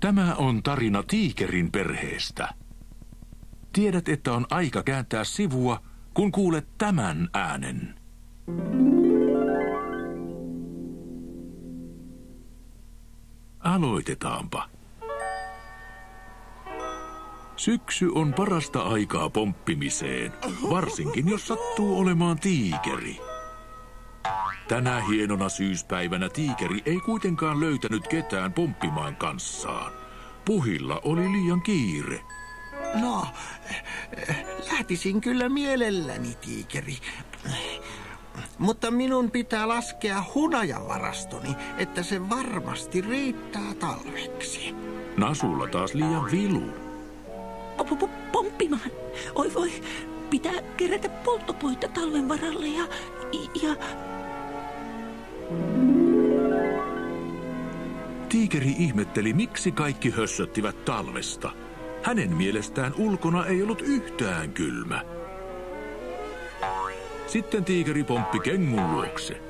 Tämä on tarina tiikerin perheestä. Tiedät, että on aika kääntää sivua, kun kuulet tämän äänen. Aloitetaanpa. Syksy on parasta aikaa pomppimiseen, varsinkin jos sattuu olemaan tiikeri. Tänä hienona syyspäivänä tiikeri ei kuitenkaan löytänyt ketään pomppimaan kanssaan. Puhilla oli liian kiire. No, lähtisin kyllä mielelläni, tiikeri. Mutta minun pitää laskea hunajavarastoni, että se varmasti riittää talveksi. Nasulla taas liian vilu. Pomppimaan. Oi voi, pitää kerätä polttopuita talven varalle ja... ja... Tiikeri ihmetteli, miksi kaikki hössöttivät talvesta. Hänen mielestään ulkona ei ollut yhtään kylmä. Sitten tiikeri pomppi kengun luokse.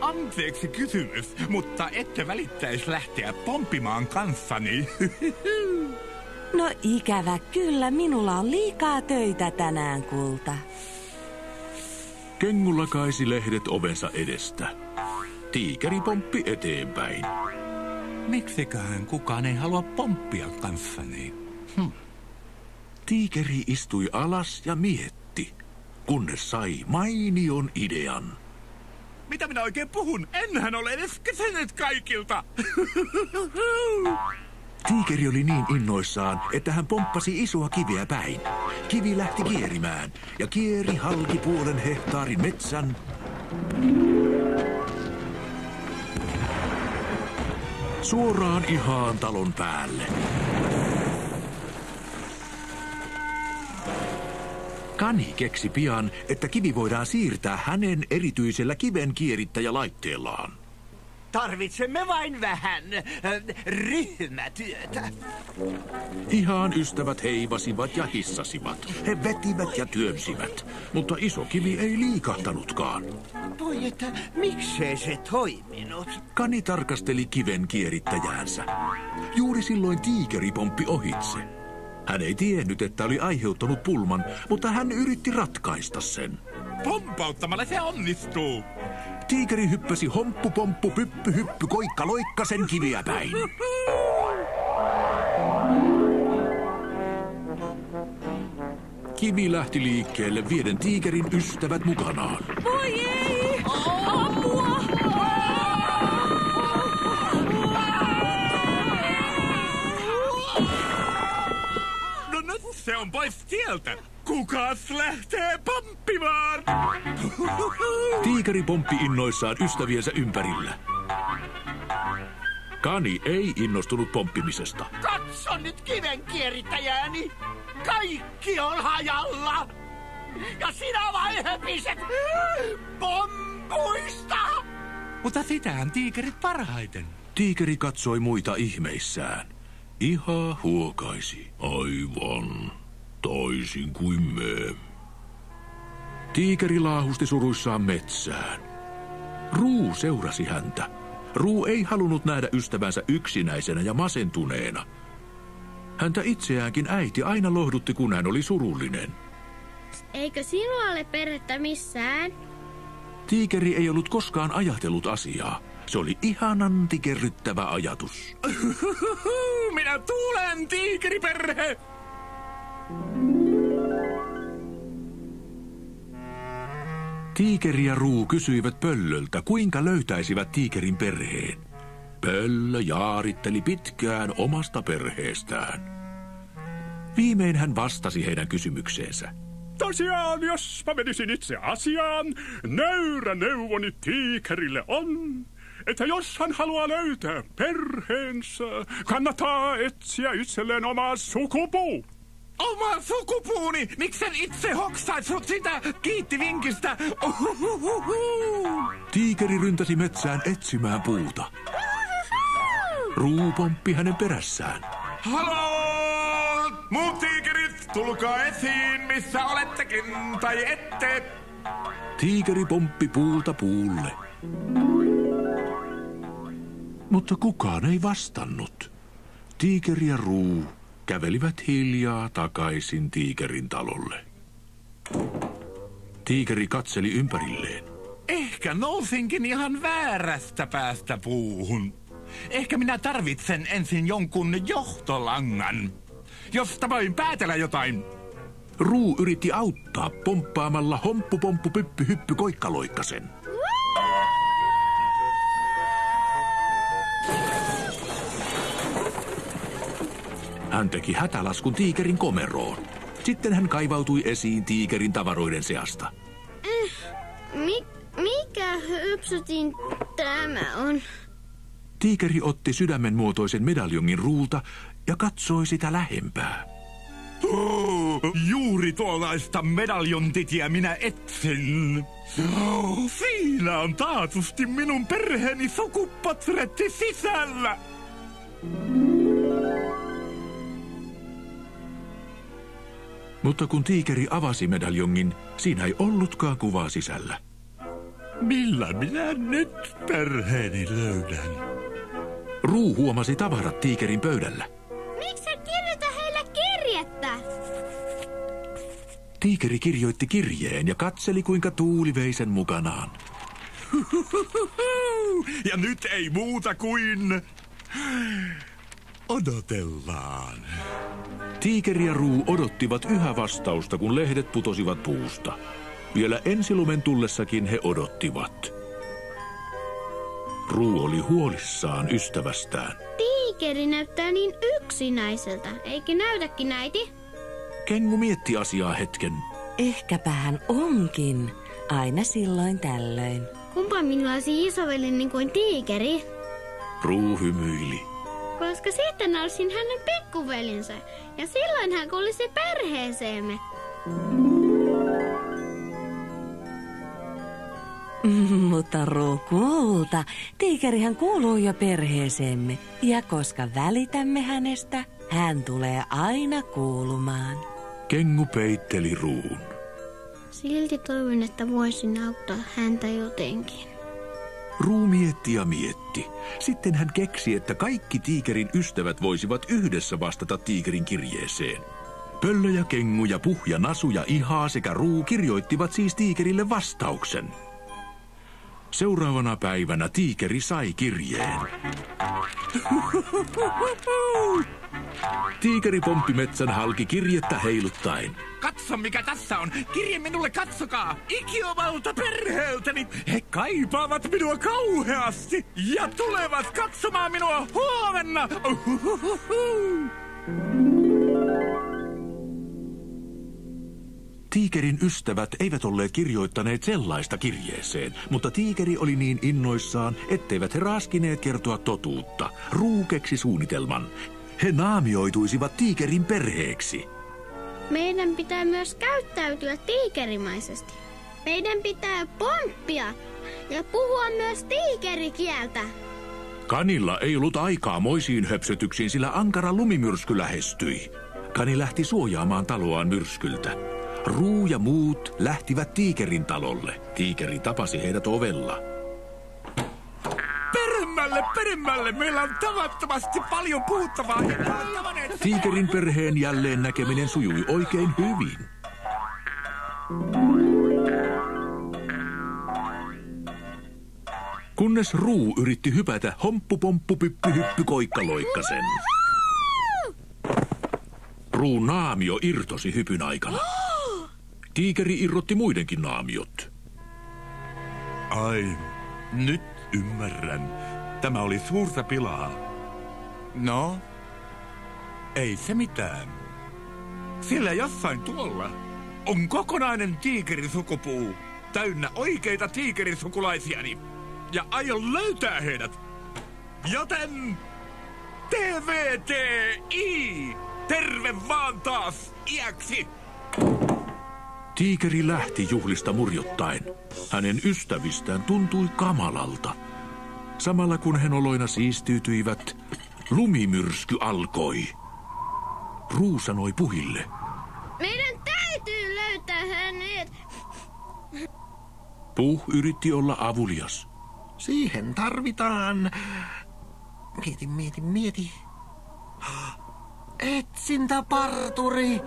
Anteeksi kysymys, mutta ette välittäisi lähteä pomppimaan kanssani. No ikävä kyllä, minulla on liikaa töitä tänään, kulta. Kengulla kaisi lehdet ovensa edestä. Tiikeri pomppi eteenpäin. Miksiköhän kukaan ei halua pomppia kanssani? Hm. Tiikeri istui alas ja mietti, kunnes sai mainion idean. Mitä minä oikein puhun? Enhän ole edes kysynyt kaikilta. Tiikeri oli niin innoissaan, että hän pomppasi isoa kiveä päin. Kivi lähti kierimään ja kieri halki puolen hehtaarin metsän. Suoraan ihan talon päälle. Kani keksi pian, että kivi voidaan siirtää hänen erityisellä kiven kierittäjälaitteellaan. Tarvitsemme vain vähän äh, ryhmätyötä. Ihan ystävät heivasivat ja hissasivat. He vetivät ja työnsivät, mutta iso kivi ei liikahtanutkaan. Voi että, miksei se toiminut? Kani tarkasteli kiven kierittäjäänsä. Juuri silloin tiikeri pomppi ohitse. Hän ei tiennyt, että oli aiheuttanut pulman, mutta hän yritti ratkaista sen. Pompauttamalla se onnistuu. Tiikeri hyppäsi homppu, pomppu, pyppy, hyppy, koikka, loikka sen kiviä päin. Kivi lähti liikkeelle vieden tiikerin ystävät mukanaan. Voi ei! Apua! No nyt se on pois tieltä. Kukas lähtee pomppimaan? Tiikeri pomppi innoissaan ystäviensä ympärillä. Kani ei innostunut pomppimisesta. Katso nyt kiven kierittäjääni. Kaikki on hajalla. Ja sinä vain höpiset pompuista. Mutta sitähän tiikerit parhaiten. Tiikeri katsoi muita ihmeissään. Iha huokaisi. Aivan. Toisin kuin me. Tiikeri laahusti suruissaan metsään. Ruu seurasi häntä. Ruu ei halunnut nähdä ystävänsä yksinäisenä ja masentuneena. Häntä itseäänkin äiti aina lohdutti, kun hän oli surullinen. Eikö sinua ole perhettä missään? Tiikeri ei ollut koskaan ajatellut asiaa. Se oli ihanan tikerryttävä ajatus. Minä tulen, tiikeriperhe! Tiikeri ja Ruu kysyivät Pöllöltä, kuinka löytäisivät tiikerin perheen. Pöllö jaaritteli pitkään omasta perheestään. Viimein hän vastasi heidän kysymykseensä. Tosiaan, jos mä menisin itse asiaan, nöyrä neuvoni tiikerille on, että jos hän haluaa löytää perheensä, kannattaa etsiä itselleen oma sukupuu. Oma sukupuuni! Miksen itse hoksaissut sitä? Kiitti vinkistä! Uhuhuhu. Tiikeri ryntäsi metsään etsimään puuta. Ruu pomppi hänen perässään. Haloo! Muut tiikerit, tulkaa esiin, missä olettekin, tai ette! Tiikeri pomppi puulta puulle. Mutta kukaan ei vastannut. Tiikeri ja Ruu kävelivät hiljaa takaisin tiikerin talolle. Tiikeri katseli ympärilleen. Ehkä nousinkin ihan väärästä päästä puuhun. Ehkä minä tarvitsen ensin jonkun johtolangan, josta voin päätellä jotain. Ruu yritti auttaa pomppaamalla homppu pomppu pyppy hyppy koikkaloikkasen. Hän teki hätälaskun tiikerin komeroon. Sitten hän kaivautui esiin tiikerin tavaroiden seasta. Mi- mikä hypsytin tämä on? Tiikeri otti sydämen muotoisen medaljongin ruulta ja katsoi sitä lähempää. Oh, juuri tuollaista medaljontitiä minä etsin. Oh, siinä on taatusti minun perheeni sukupotretti sisällä. Mutta kun tiikeri avasi medaljongin, siinä ei ollutkaan kuvaa sisällä. Millä minä nyt perheeni löydän? Ruu huomasi tavarat tiikerin pöydällä. Miksi sä kirjoita heille kirjettä? Tiikeri kirjoitti kirjeen ja katseli, kuinka tuuli vei sen mukanaan. Ja nyt ei muuta kuin... Odotellaan. Tiikeri ja Ruu odottivat yhä vastausta, kun lehdet putosivat puusta. Vielä ensilumen tullessakin he odottivat. Ruu oli huolissaan ystävästään. Tiikeri näyttää niin yksinäiseltä, eikö näytäkin äiti? Kengu mietti asiaa hetken. Ehkäpä hän onkin, aina silloin tällöin. Kumpa minulla olisi isoveli niin kuin tiikeri? Ruu hymyili. Koska sitten olisin hänen pikkuvelinsä, ja silloin hän kuulisi perheeseemme. Mutta Rukulta, tiikerihän kuuluu jo perheeseemme. Ja koska välitämme hänestä, hän tulee aina kuulumaan. Kengu peitteli Ruun. Silti toivon, että voisin auttaa häntä jotenkin. Ruu mietti ja mietti. Sitten hän keksi, että kaikki tiikerin ystävät voisivat yhdessä vastata tiikerin kirjeeseen. Pöllö ja Kengu ja Puh ja Nasu ja Ihaa sekä Ruu kirjoittivat siis tiikerille vastauksen. Seuraavana päivänä tiikeri sai kirjeen. Tiikeri pomppi metsän halki kirjettä heiluttaen. Katso mikä tässä on. Kirje minulle katsokaa. Ikiomalta perheeltäni. He kaipaavat minua kauheasti. Ja tulevat katsomaan minua huomenna. Uhuhuhu. Tiikerin ystävät eivät olleet kirjoittaneet sellaista kirjeeseen, mutta tiikeri oli niin innoissaan, etteivät he raaskineet kertoa totuutta. Ruu keksi suunnitelman. He naamioituisivat tiikerin perheeksi. Meidän pitää myös käyttäytyä tiikerimaisesti. Meidän pitää pomppia ja puhua myös tiikerikieltä. Kanilla ei ollut aikaa moisiin höpsötyksiin, sillä ankara lumimyrsky lähestyi. Kani lähti suojaamaan taloaan myrskyltä. Ruu ja muut lähtivät tiikerin talolle. Tiikeri tapasi heidät ovella. Peremmälle, peremmälle. Meillä on tavattomasti paljon puhuttavaa. Tiikerin perheen jälleen näkeminen sujui oikein hyvin. Kunnes Ruu yritti hypätä homppu pomppu pyppy hyppy koikkaloikkasen. Ruu naamio irtosi hypyn aikana. Tiikeri irrotti muidenkin naamiot. Ai, nyt ymmärrän. Tämä oli suurta pilaa. No, ei se mitään. Sillä jossain tuolla on kokonainen tiikerisukupuu täynnä oikeita tiikerisukulaisiani. Ja aion löytää heidät. Joten TVTI! Terve vaan taas iäksi! Tiikeri lähti juhlista murjottaen. Hänen ystävistään tuntui kamalalta. Samalla kun he oloina siistiytyivät, lumimyrsky alkoi. Ruu sanoi puhille. Meidän täytyy löytää hänet. Puh yritti olla avulias. Siihen tarvitaan... Mieti, mieti, mieti. etsintäparturi.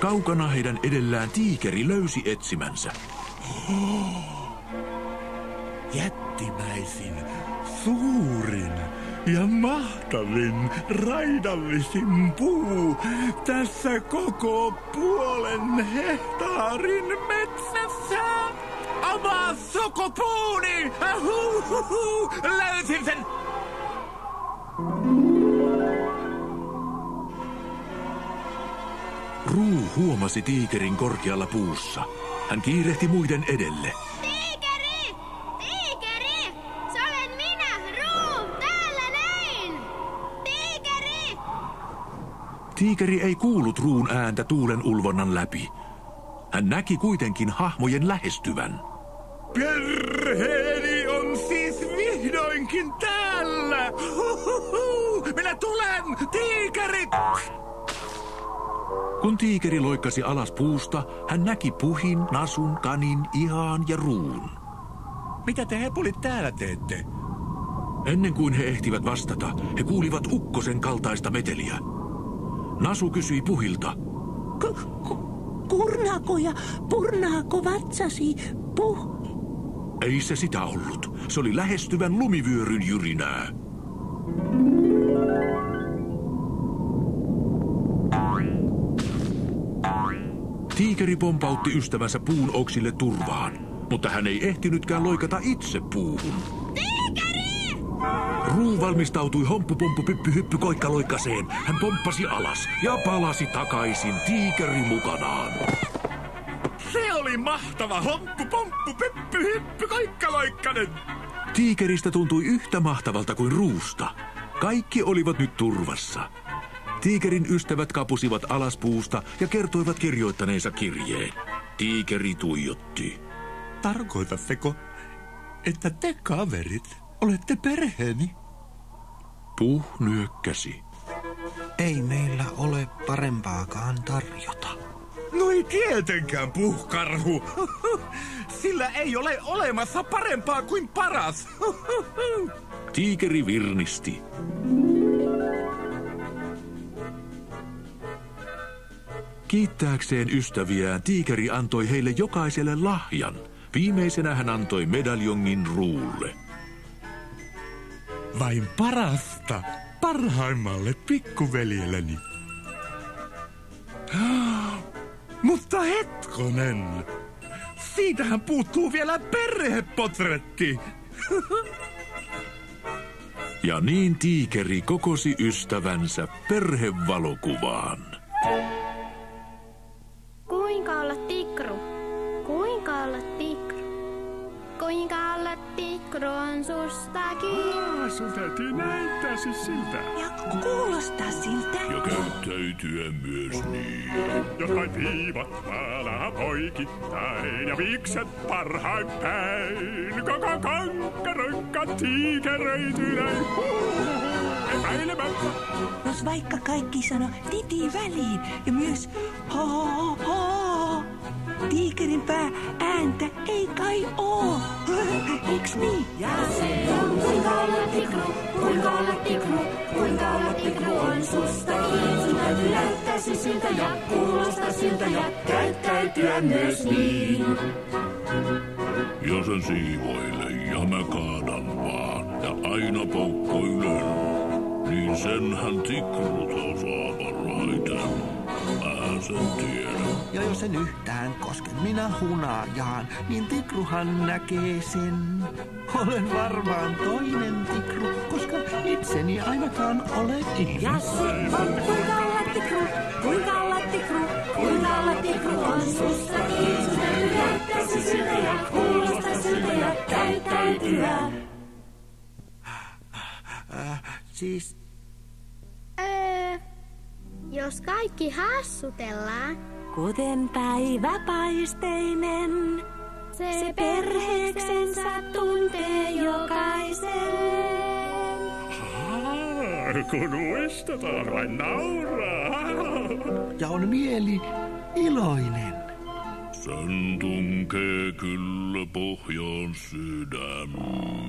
Kaukana heidän edellään tiikeri löysi etsimänsä. Jättimäisin, suurin ja mahtavin raidallisin puu tässä koko puolen hehtaarin metsässä. Oma sukupuuni! Löysin sen! Ruu huomasi tiikerin korkealla puussa. Hän kiirehti muiden edelle. Tiikeri! Tiikeri! Se olen minä, Ruu! Täällä näin! Tiikeri! Tiikeri ei kuullut ruun ääntä tuulen ulvonnan läpi. Hän näki kuitenkin hahmojen lähestyvän. Perheeni on siis vihdoinkin täällä! Huhuhu! Minä tulen! Tiikerit! Kun tiikeri loikkasi alas puusta, hän näki puhin, nasun, kanin, ihaan ja ruun. Mitä te hepulit täällä teette? Ennen kuin he ehtivät vastata, he kuulivat ukkosen kaltaista meteliä. Nasu kysyi puhilta. Ku- Kurnaako ja purnaako vatsasi, puh? Ei se sitä ollut. Se oli lähestyvän lumivyöryn jyrinää. Tiikeri pompautti ystävänsä puun oksille turvaan, mutta hän ei ehtinytkään loikata itse puuhun. Tiikeri! Ruu valmistautui homppupomppu pyppy hyppy koikkaloikkaseen. Hän pomppasi alas ja palasi takaisin tiikeri mukanaan. Se oli mahtava homppu, pomppu, hyppy! Tiikeristä tuntui yhtä mahtavalta kuin ruusta. Kaikki olivat nyt turvassa. Tiikerin ystävät kapusivat alas puusta ja kertoivat kirjoittaneensa kirjeen. Tiikeri tuijotti. Tarkoitatteko, että te kaverit olette perheeni? Puh nyökkäsi. Ei meillä ole parempaakaan tarjota. No ei tietenkään, puhkarhu. Sillä ei ole olemassa parempaa kuin paras. Tiikeri virnisti. Kiittääkseen ystäviään tiikeri antoi heille jokaiselle lahjan. Viimeisenä hän antoi medaljongin ruulle. Vain parasta, parhaimmalle pikkuveljelleni. Mutta hetkonen, siitähän puuttuu vielä perhepotretti. Ja niin tiikeri kokosi ystävänsä perhevalokuvaan. Tikru on sustakin? Ah, sun täytyy näyttää siis siltä. Ja kuulostaa siltä. Ja käyttäytyä myös niin. Jos vain viivat maalaa poikittain ja vikset parhain päin. Koko kankaroikka tiikeröityneen. Epäilemättä. Jos vaikka kaikki sano titi väliin ja myös ho ho ho. Tiikerin pää ääntä ei kai oo. Eiks niin? Ja se on kuinka olla tikru, kuinka olla tikru, kuinka olla tikru on sustakin. Sun täytyy näyttäisi siltä ja kuulostaa siltä ja käyttäytyä myös niin. Ja sen siivoile ja mä kaadan vaan ja aina poukkoilen. Niin senhän tikrut osaa. Mä sen tiedän. Ja jos en yhtään kosken minä hunajaan, niin tikruhan näkee sen. Olen varmaan toinen tikru, koska itseni ainakaan ole ihminen. Ja se on kuinka olla tikru, kuinka olla tikru, kuinka olla tikru on. Sun täytyy näyttäisi siltä ja kuulostaa siltä ja käyttäytyä. Äh, siis Öö, jos kaikki hassutellaan, Kuten päiväpaisteinen, se perheeksensä tuntee jokaisen. Kun muistetaan vain nauraa. ja on mieli iloinen. Sen tunkee kyllä pohjaan sydämen.